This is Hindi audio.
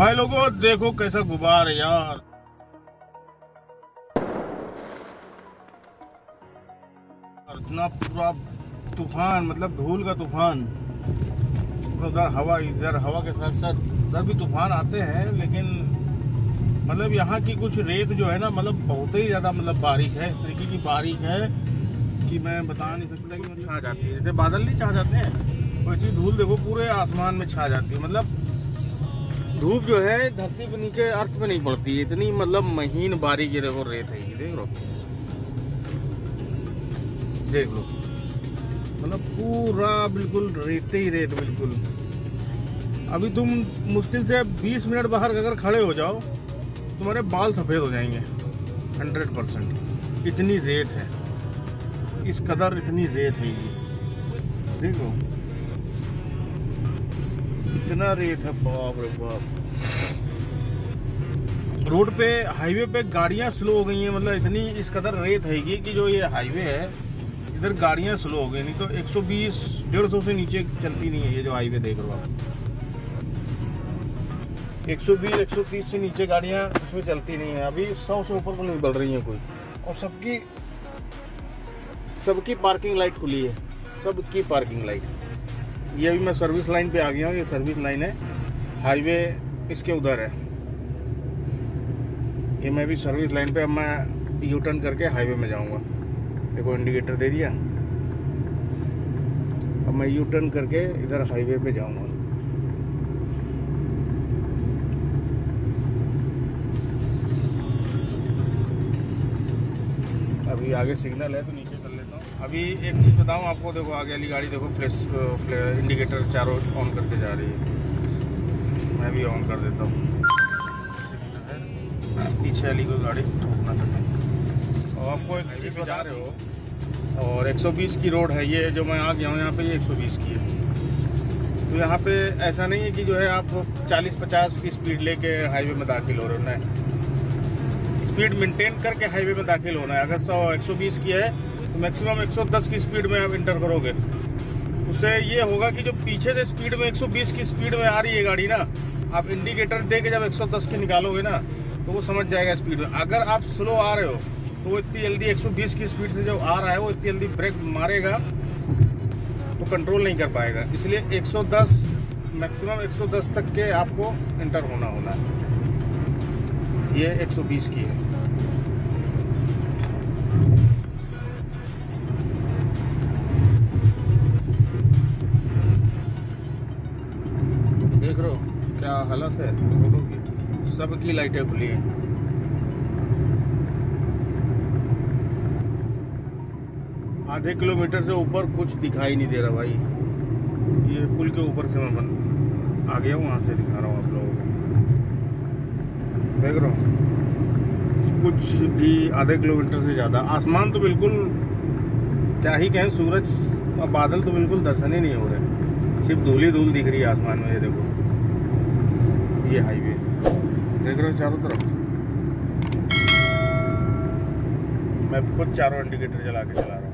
भाई लोगों, देखो कैसा गुबार है यार। इतना पूरा तूफ़ान मतलब धूल का तूफ़ान। उधर हवा, इधर हवा के साथ साथ उधर भी तूफ़ान आते हैं, लेकिन मतलब यहाँ की कुछ रेत जो है ना मतलब बहुत ही ज़्यादा मतलब बारीक है, इस तरीके की बारीक है कि मैं बता नहीं सकता कि छा जाती है। जैसे बादल नहीं छा जाते हैं, वैसी धूल देखो पूरे आसमान में छा जाती है मतलब धूप जो है, धरती पे नीचे अर्थ पे नहीं पड़ती, इतनी मतलब महीन बारीक ये देखो, रेत है ये, देख लो। देख लो। मतलब पूरा बिल्कुल रेते ही रेत, बिल्कुल। अभी तुम मुश्किल से 20 मिनट बाहर अगर खड़े हो जाओ, तुम्हारे बाल सफ़ेद हो जाएँगे, हंड्रेड परसेंट। इतनी रेत है। इस कदर इतनी रेत है ये। देखो इतना रेत है, बाप रे बाप। रोड पे, हाईवे पे गाड़ियाँ स्लो हो गई हैं मतलब इतनी इस कदर रेत है कि जो ये हाईवे है, इधर गाड़ियाँ स्लो हो गई, नहीं तो 120 150 से नीचे चलती नहीं है ये जो हाईवे देख रहे हो आप। 120 130 से नीचे गाड़ियाँ इसमें चलती नहीं है। अभी 100 से ऊपर को नहीं बढ़ रही है कोई। और सबकी सबकी पार्किंग लाइट खुली है, सबकी पार्किंग लाइट ये अभी मैं सर्विस लाइन पे आ गया हूँ, ये सर्विस लाइन है। हाईवे इसके उधर है। ये मैं भी सर्विस लाइन पे अब मैं यू टर्न करके हाईवे में जाऊँगा। देखो इंडिकेटर दे दिया। अब मैं यू टर्न करके इधर हाईवे पे जाऊँगा। अभी आगे सिग्नल है तो नीचे अभी एक चीज़ बताऊँ आपको देखो आगे वाली गाड़ी देखो फ्लैश इंडिकेटर चारों ऑन करके जा रही है। मैं भी ऑन कर देता हूँ। पीछे वाली कोई गाड़ी ठोक ना सके। और आपको एक चीज़ बता रहे हो। और 120 की रोड है ये जो मैं आ गया हूँ यहाँ पे ये 120 की है। तो यहाँ पे ऐसा नहीं है कि जो है आप 40-50 की स्पीड लेके हाईवे में दाखिल हो रहे हो नहीं। स्पीड मेंटेन करके हाईवे में दाखिल होना है। अगर सौ 120 की है तो मैक्सिमम 110 की स्पीड में आप इंटर करोगे। उससे ये होगा कि जो पीछे से स्पीड में 120 की स्पीड में आ रही है गाड़ी ना, आप इंडिकेटर दे के जब 110 की निकालोगे ना तो वो समझ जाएगा स्पीड में। अगर आप स्लो आ रहे हो तो वो इतनी जल्दी 120 की स्पीड से जब आ रहा है, वो इतनी जल्दी ब्रेक मारेगा तो कंट्रोल नहीं कर पाएगा। इसलिए 110 मैक्सिमम 110 तक के आपको इंटर होना होना। है ये 120 की है। हालत है रोडों की। सबकी लाइटें खुली हैं। आधे किलोमीटर से ऊपर कुछ दिखाई नहीं दे रहा भाई। ये पुल के ऊपर से मैं आ गया हूँ, वहाँ से दिखा रहा हूँ आप लोगों को। देख रहा हूँ। कुछ भी आधे किलोमीटर से ज़्यादा। आसमान तो बिल्कुल, क्या ही कहें, सूरज और बादल तो बिल्कुल दर्शन ही नहीं हो रहे। सिर्फ़ धूल ही धूल दिख रही है आसमान में, ये देखो। ये हाईवे। देख रहे हो चारों तरफ़? मैं खुद चारों इंडिकेटर चला के चला रहा हूँ।